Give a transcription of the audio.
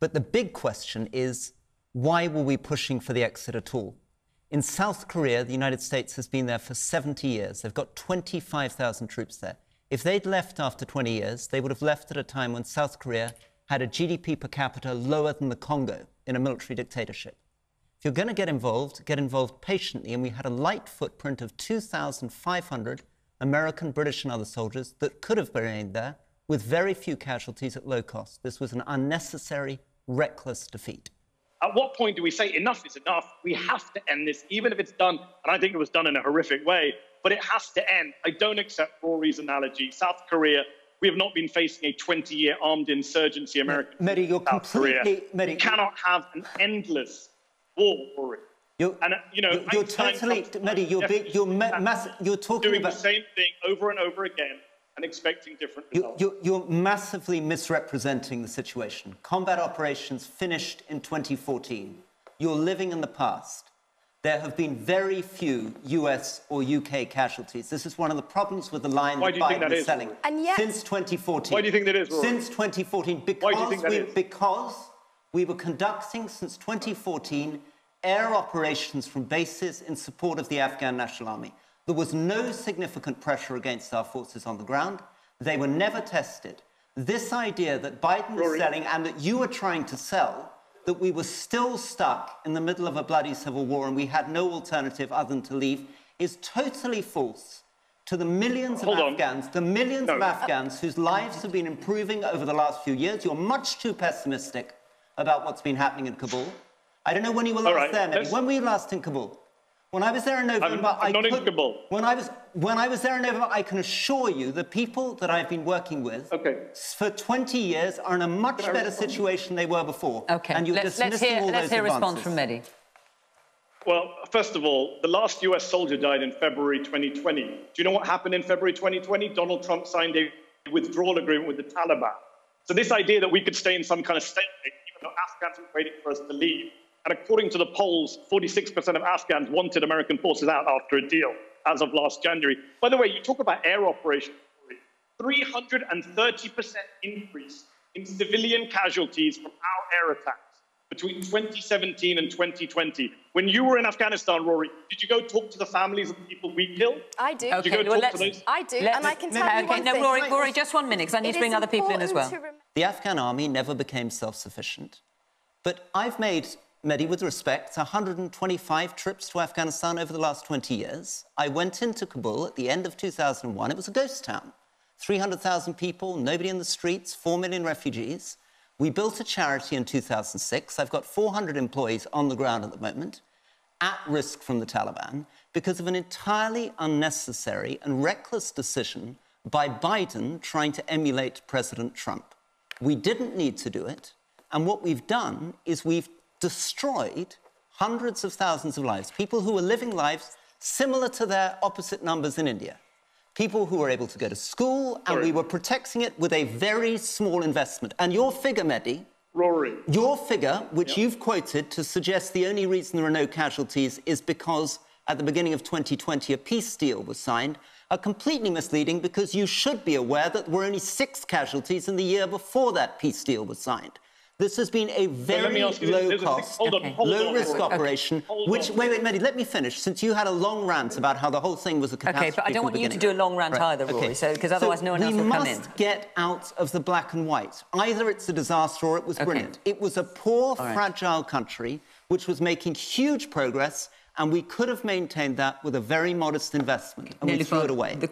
But the big question is why were we pushing for the exit at all? In South Korea, the United States has been there for 70 years. They've got 25,000 troops there. If they'd left after 20 years, they would have left at a time when South Korea had a GDP per capita lower than the Congo in a military dictatorship. If you're going to get involved, get involved patiently. And we had a light footprint of 2,500 American, British, and other soldiers that could have remained there with very few casualties at low cost. This was an unnecessary, reckless defeat. At what point do we say enough is enough? We have to end this, even if it's done, and I think it was done in a horrific way, but it has to end. I don't accept Rory's analogy. South Korea, we have not been facing a 20 year armed insurgency, American. Mehdi, you're South completely. Korea. Mehdi, we cannot have an endless war, Rory. You're, And, you know, you're, you're totally, Mehdi, you're, big, you're, ma- mass, you're talking doing about. the same thing over and over again and expecting different You, results. you, you're massively misrepresenting the situation. Combat operations finished in 2014. You're living in the past. There have been very few US or UK casualties. This is one of the problems with the line Why that do Biden that is is, selling. And yet- Since 2014. Why do you think that is, Rory? Since 2014. Because, Why do you think that we, is? because we were conducting since 2014 air operations from bases in support of the Afghan National Army. There was no significant pressure against our forces on the ground. They were never tested. This idea that Biden is Rory. selling and that you are trying to sell that we were still stuck in the middle of a bloody civil war and we had no alternative other than to leave is totally false to the millions Hold of on. Afghans, the millions No. of Afghans whose lives have been improving over the last few years. You're much too pessimistic about what's been happening in Kabul. I don't know when you were last right, there, maybe. let's- When were you last in Kabul? When I was there in November, I'm I not in could- Kabul. When I was when I was there in November, I can assure you the people that I've been working with Okay. for 20 years are in a much Can better respond? situation they were before. Okay, and you're let's, let's dismissing hear, all let's those hear a response from Mehdi. Well, first of all, the last US soldier died in February 2020. Do you know what happened in February 2020? Donald Trump signed a withdrawal agreement with the Taliban. So, this idea that we could stay in some kind of stalemate, even though Afghans were waiting for us to leave, and according to the polls, 46% of Afghans wanted American forces out after a deal as of last January. By the way, you talk about air operations. 330% increase in civilian casualties from our air attacks between 2017 and 2020. When you were in Afghanistan, Rory, did you go talk to the families of the people we killed? I do. Did you go Okay, well, talk to let's- those? I do, Let's- and I can tell okay, you one no, thing. Rory, Rory, just one minute, because I need It to bring other people in as well. important to rem- The Afghan army never became self sufficient. But I've made, Mehdi, with respect, 125 trips to Afghanistan over the last 20 years. I went into Kabul at the end of 2001. It was a ghost town 300,000 people, nobody in the streets, 4 million refugees. We built a charity in 2006. I've got 400 employees on the ground at the moment, at risk from the Taliban, because of an entirely unnecessary and reckless decision by Biden trying to emulate President Trump. We didn't need to do it. And what we've done is we've destroyed hundreds of thousands of lives, people who were living lives similar to their opposite numbers in India. People who were able to go to school, and we were protecting it with a very small investment. And your figure, Mehdi, Rory. your figure, which you've quoted to suggest the only reason there are no casualties is because at the beginning of 2020 a peace deal was signed, are completely misleading because you should be aware that there were only six casualties in the year before that peace deal was signed. This has been a very ask this. low There's a six- cost, on, Okay. low on, risk Rory. operation, Hold which, wait, wait, Mehdi, let me finish, since you had a long rant about how the whole thing was a catastrophe. Okay, but I don't want the you to do a long rant either, Rory, so- 'cause otherwise no one else will come in. We must get out of the black and white. Either it's a disaster or it was Okay. brilliant. It was a poor, right. fragile country which was making huge progress, and we could have maintained that with a very modest investment, and we threw it away. the